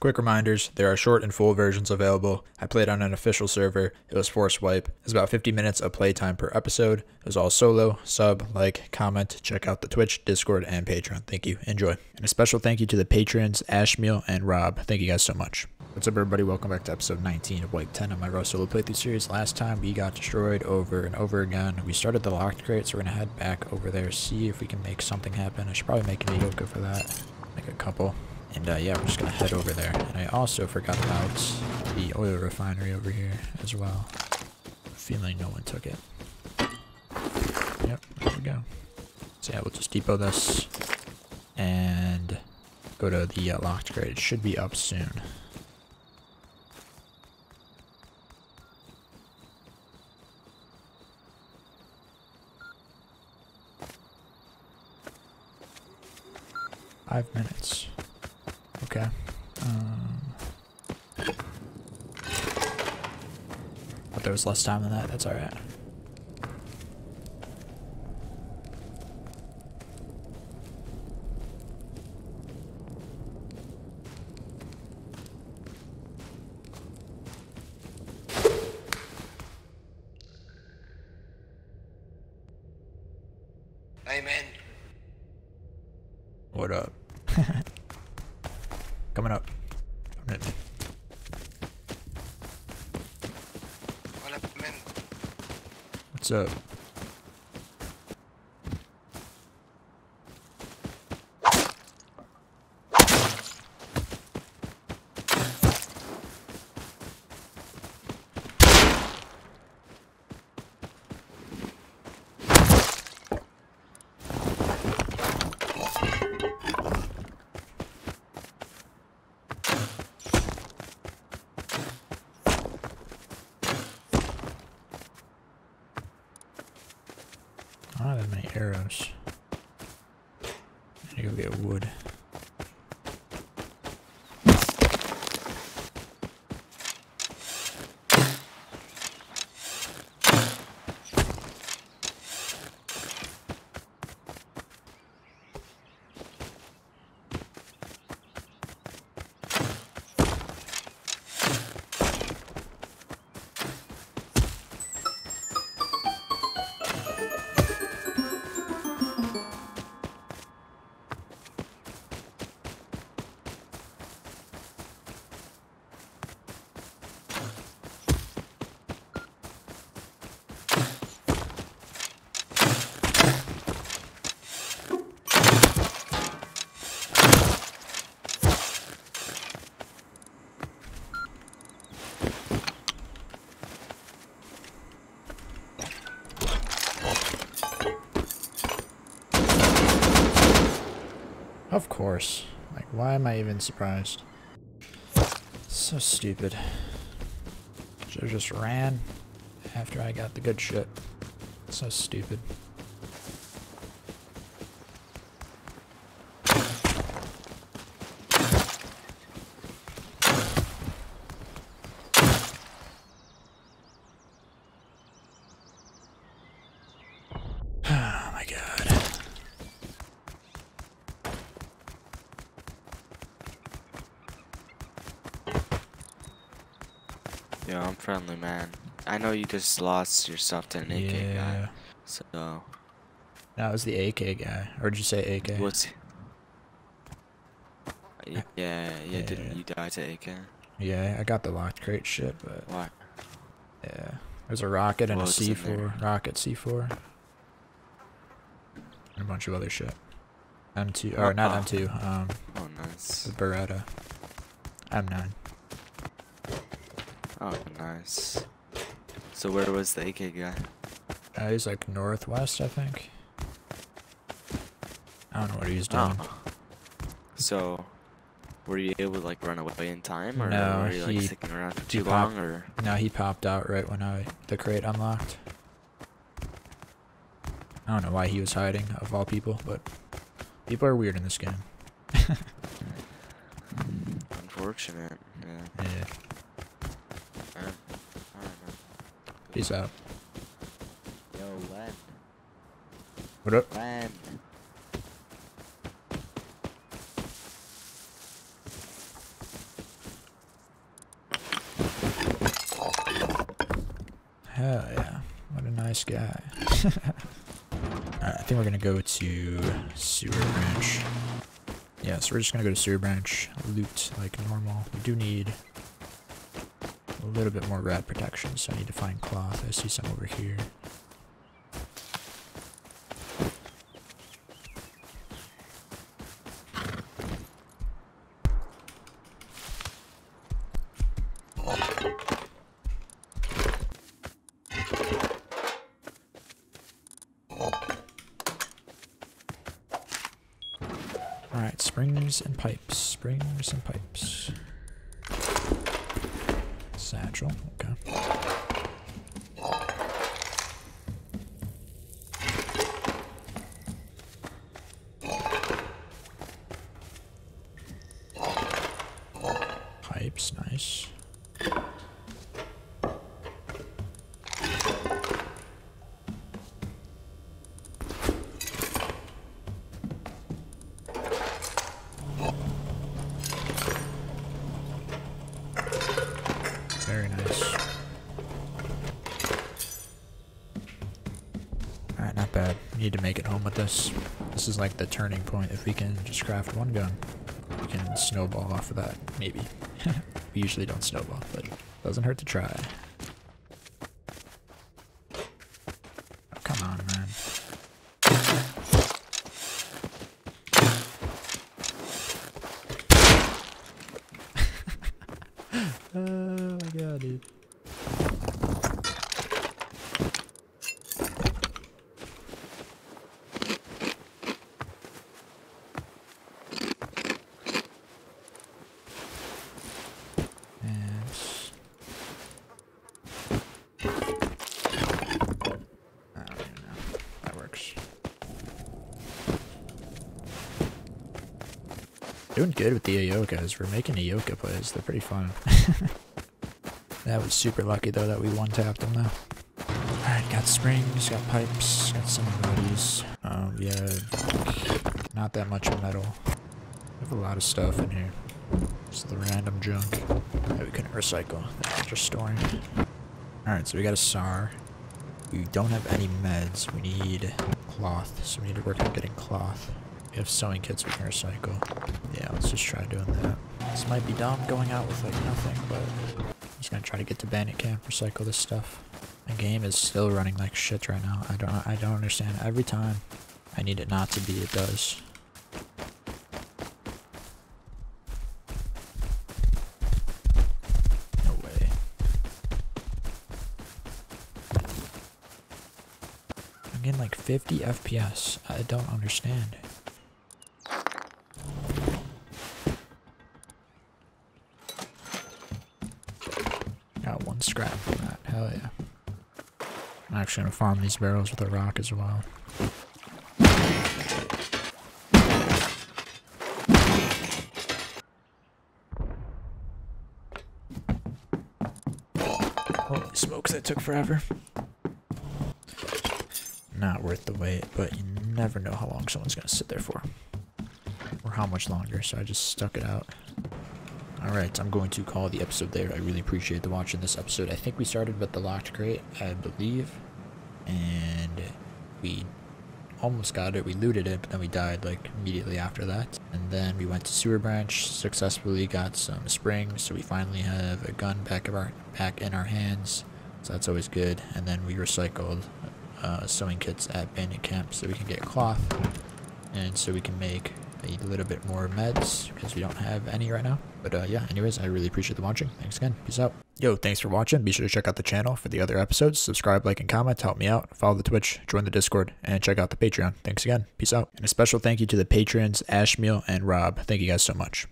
Quick reminders, there are short and full versions available. I played on an official server. It was Force Wipe. It's about 50 minutes of playtime per episode. It was all solo, sub, like, comment. Check out the Twitch, Discord, and Patreon. Thank you. Enjoy. And a special thank you to the patrons, Ashmeal and Rob. Thank you guys so much. What's up, everybody? Welcome back to episode 19 of Wipe 10 of my Rust Solo playthrough series. Last time we got destroyed over and over again. We started the locked crate, so we're to head back over there, see if we can make something happen. I should probably make a Eoka for that. Make a couple. And uh, yeah, we're just to head over there. And I also forgot about the oil refinery over here as well. Feeling no one took it. Yep, there we go. So yeah, we'll just depot this and go to the uh, locked crate. It should be up soon. Five minutes. Okay. Um, but there was less time than that. That's alright. Amen. What up? Coming up. Don't hit me. What up. What's up? Arrows. I need to go get wood. Of course. Like, why am I even surprised? So stupid. Should've just ran after I got the good shit. So stupid. Oh my god. Yo, I'm friendly, man. I know you just lost your stuff to an AK Yeah. guy. So, That was the AK guy. Or did you say AK? what's. Yeah, yeah, Yeah. didn't you die to AK? Yeah, I got the locked crate shit, but Why? yeah. There's a rocket and a What was in C4. Rocket C4. And a bunch of other shit. M2, or not Uh-uh. M2, um, Oh, nice. the Beretta. M9. Oh, nice. So, where was the AK guy? Uh, he's like northwest, I think. I don't know what he was doing. Oh. So, were you able to, like, run away in time? Or No, were you, like, he- sticking around for too popped- long? Or. No, he popped out right when I the crate unlocked. I don't know why he was hiding, of all people, but people are weird in this game. Unfortunate. Yeah. Yeah. Peace out. Yo, Len. What up? Len. Hell yeah. What a nice guy. Alright, I think we're gonna go to Sewer Branch. Yeah, so we're just gonna go to Sewer Branch, loot like normal. We do need a little bit more rat protection, so I need to find cloth. I see some over here. Alright, springs and pipes. Springs and pipes. Okay. Pipes, nice. Nice. Alright, not bad. We need to make it home with this. This is like the turning point. If we can just craft one gun, we can snowball off of that. Maybe. we usually don't snowball, but doesn't hurt to try. Oh, come on, man. Oh my god, dude. And I don't even know. That works. Doing good with the Eokas. We're making Eoka plays. They're pretty fun. that was super lucky though that we one tapped them though. Alright, got springs, got pipes, got some bodies. Um, yeah, not that much metal. We have a lot of stuff in here. Just the random junk that we couldn't recycle that just storing. Alright, so we got a SAR. We don't have any meds. We need cloth, so we need to work on getting cloth. Have sewing kits we can recycle. Yeah, let's just try doing that. This might be dumb going out with like nothing, but I'm just gonna try to get to bandit camp, recycle this stuff. The game is still running like shit right now. I don't I don't understand. Every time I need it not to be, it does. No way. I'm getting like 50 FPS. I don't understand. Got scrap from that. Hell yeah. I'm actually gonna farm these barrels with a rock as well. Holy smokes, that took forever. Not worth the wait, but you never know how long someone's gonna sit there for. Or how much longer, so I just stuck it out. Alright, I'm going to call the episode there. I really appreciate the watching this episode. I think we started with the locked crate, I believe. And we almost got it. We looted it, but then we died like immediately after that. And then we went to sewer branch, successfully got some springs, so we finally have a gun back of our back in our hands. So that's always good. And then we recycled uh, sewing kits at bandit camp so we can get cloth, and so we can make a little bit more meds because we don't have any right now. But uh, yeah, anyways, I really appreciate the watching. Thanks again. Peace out. Yo, thanks for watching. Be sure to check out the channel for the other episodes. Subscribe, like, and comment to help me out. Follow the Twitch, join the Discord, and check out the Patreon. Thanks again. Peace out. And a special thank you to the patrons, Ashmeal and Rob. Thank you guys so much.